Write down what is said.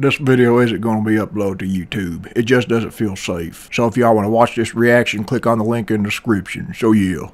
this video isn't going to be uploaded to YouTube. It just doesn't feel safe. So if y'all want to watch this reaction, click on the link in the description. So yeah.